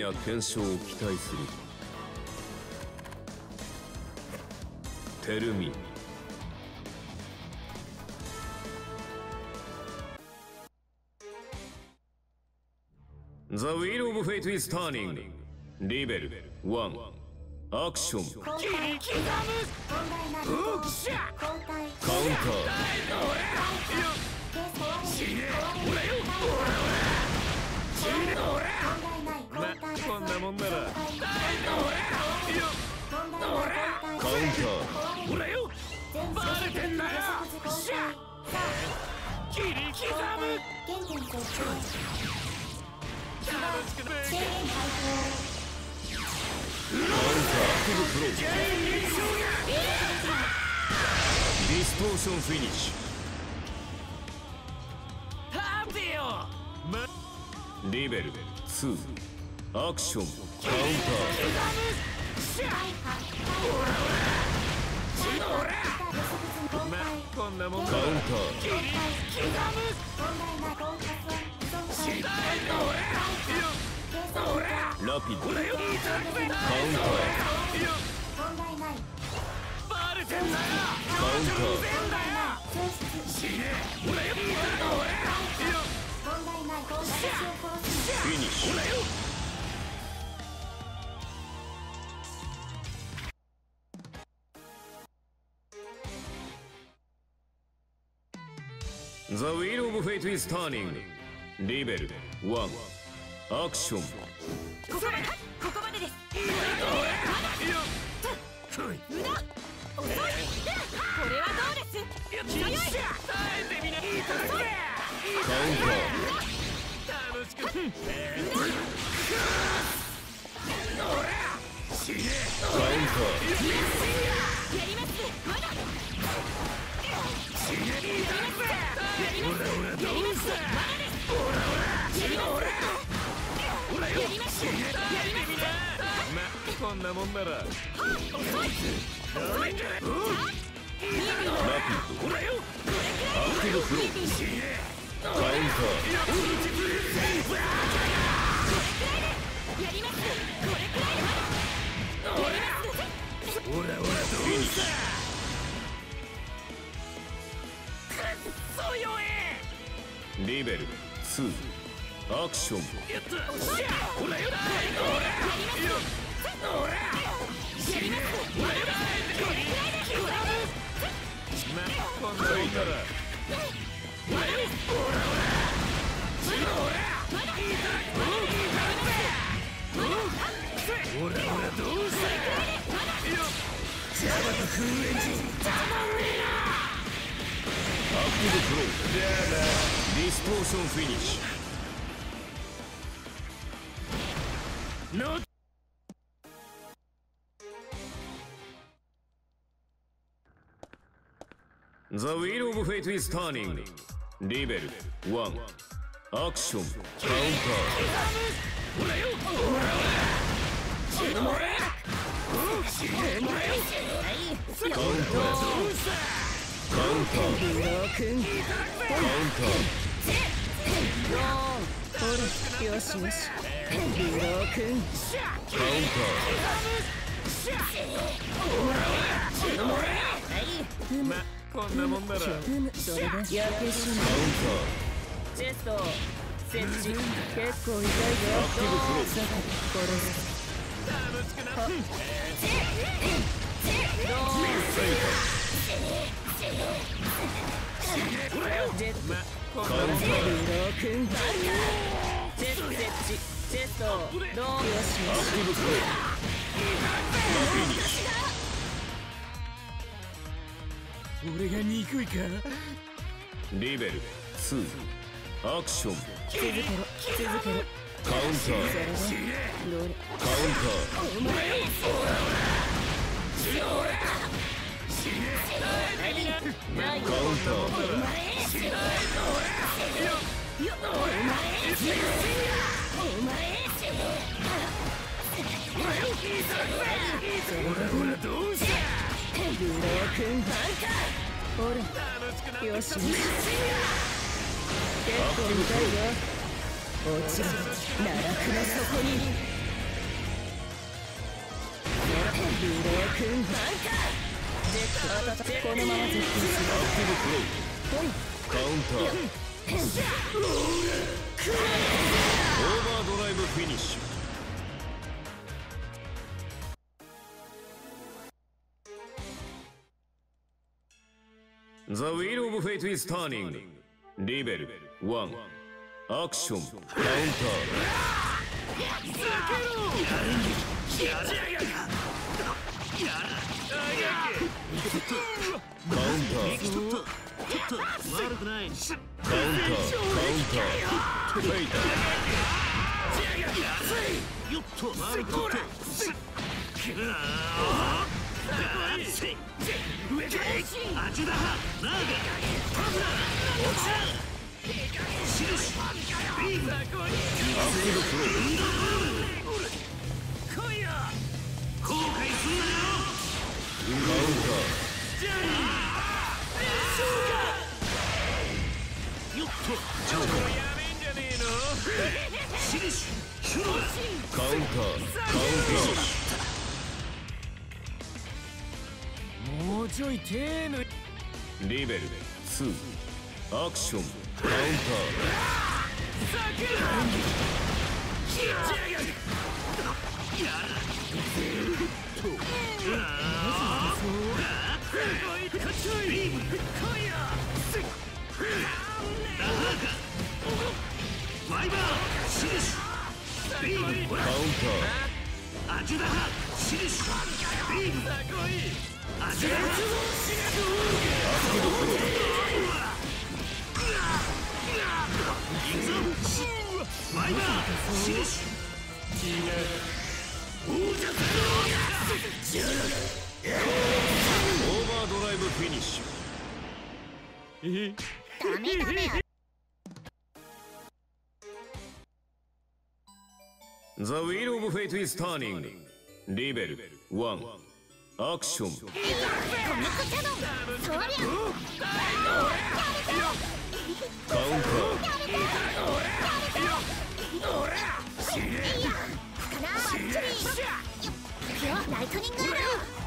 な検証を期待する。テルミ。The wheel of fate is turning. リベル1アクション。カウンター切り刻むうっしゃカウンターこんなもんなら。カウンター俺よ。バレてんだよ。しゃ切り刻む。カウンターディストーションフィニッシ立てよ。ュリベル2アクション。カウンしゃまこんなもんカウンター。切りラピッドカウンター。バレてんだよカウンター。んだよフィニッシュ The wheel of fate is turning. リベル1アクションここまでここまでです？無駄遅いこれはどうです？強い。耐えてみない。ただけカウン楽しくターカウンやりますまだやりますやりますやります。まだこんなもんなら遅いターラピッドアクティブフローカウンターやりますリベル2アクション。やったしゃほらよまこんなもんなアクティブフローディストーションフィニッシのュ The wheel of fate is turning. リベル1アクションカウンターカウンターカウンターカウンターよしよしブロー君カウンまこんなもんならうむそれで焼け死ぬカウンチェスト設置結構痛いよさて殺す楽しくなまこんなもんならブロー君俺が憎いかリベル2アクション。続けろ続けろカウンター。カウンター。よしよし結構痛いよ落ちる奈落の底に君バンカーこのまま絶品するカウンターオーバードライブフィニッシュ The Wheel of Fate is turning Rebel 1 Action Counter Counter 悪くない Counter。カウンターフェイターよっと悪くない上でアジダハナーゲタブラシルシビームアップルフロー来いよ後悔すんなよカウンよっやめんじゃねえのシルシシュローターカウンターカウンタもうちょい手抜いーリベル2アクションカウンターュダハシルシビードライブフィニッシュ。ダメダメ。The Wheel of Fate is turning Rebel 1 Action コミックシャドウそりゃ Counter かなバッチリよライトニング Counter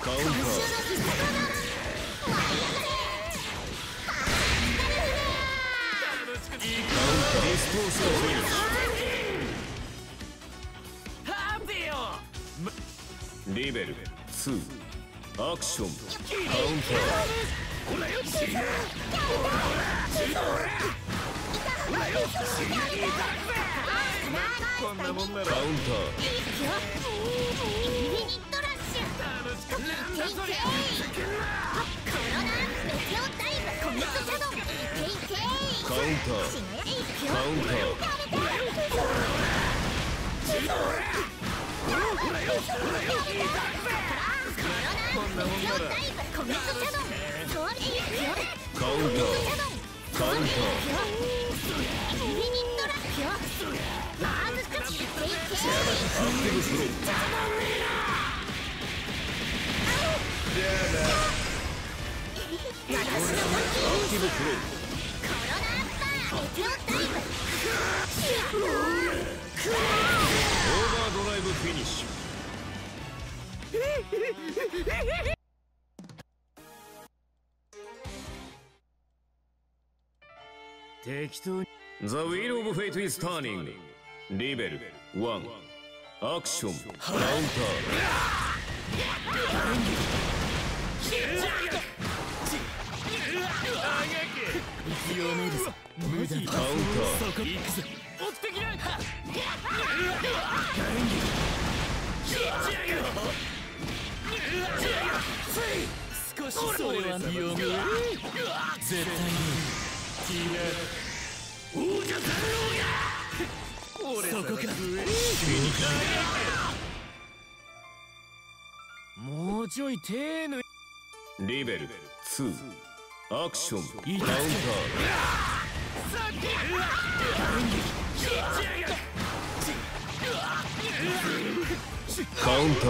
カウリベル2アクションカウンこんなもんならターカウンターインフィニットラッシュなんだそりゃコロナメテオダイブコミックシャドウイケイケイカウンターシノヤイキカウンターこんなもんならダイブコミックシャドウソリイキカウンターカウンターインオーバードライブフィニッシュ。適当に The Wheel of Fate is turning. レベル1アクションカウンターカウンター行少しそれは読む絶対に俺そこかもうちょい手抜いリベル2アクションカウンターカウンター。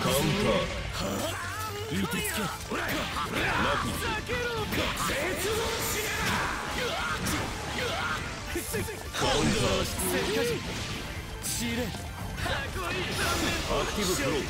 カウンターいてつけラピカウンター仕入れアクティブフローフ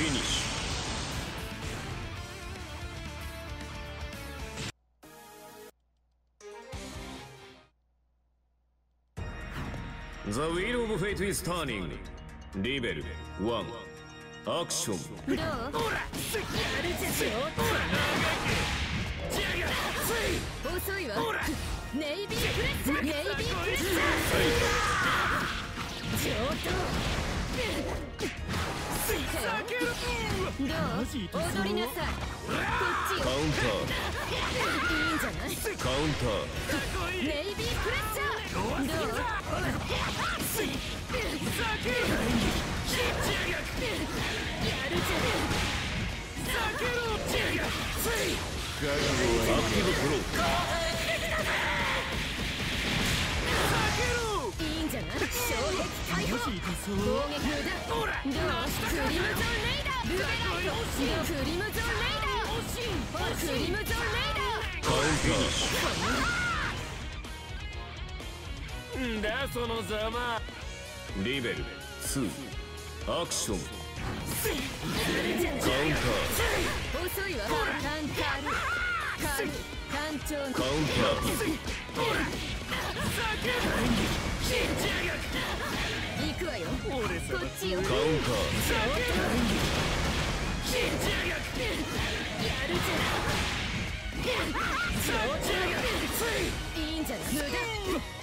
ィニッシュ The Wheel of Fate is turning. リベル1アクションどうやるじゃしょ遅いわネイビープレッシャーネイビープレッシャー上等どう踊りなさいこっちよカウンタいいんじゃないーカウンターネイビープレッシャークティブフリムゾンレイダーだそのざま。リベル2アクション。カウンタ遅いわカンカルカル艦長のー。カウンタ行くわよこっちよー。カウンタやるじゃんいいんじゃない無駄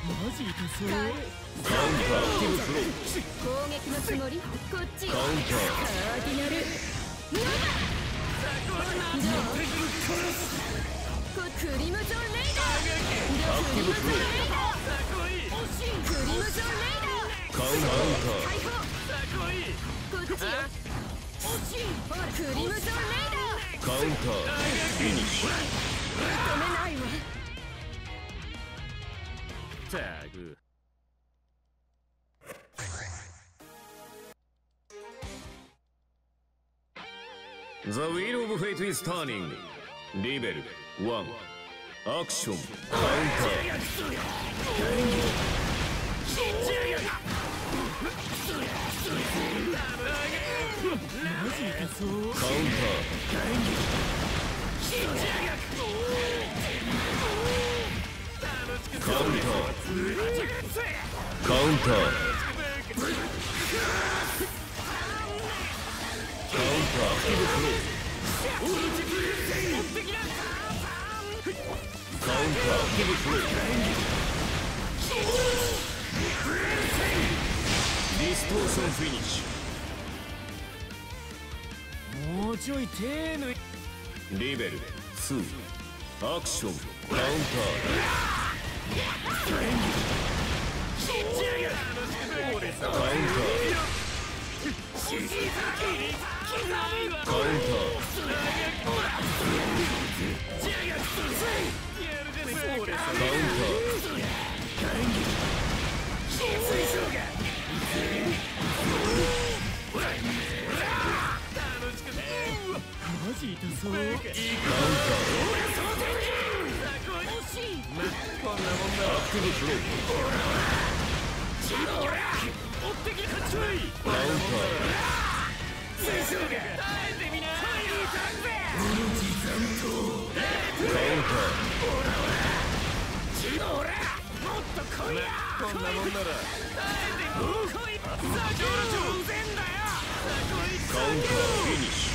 マジ痛そうカウンター。アクティブフロー攻撃のつもりこっちカウンターカーディナルノバどうこクリムゾンレイダーアクティブフロークリムゾンレイダーカウンタ解放こっちよクリムゾンレイダーーカウンターフィニッシュたく The Wheel of Fate is turning. リベル1アクションカウンターカウンターカウンターカウンターカウンターCounter Active Flow Distortion Finish もうちょい手抜いュ Rebel 2 Action Counterこんなもんだ。カウンターカウンターカウンターマジ痛そうカウンターアクティブフローカウンターカウンターこんなもんならカウンター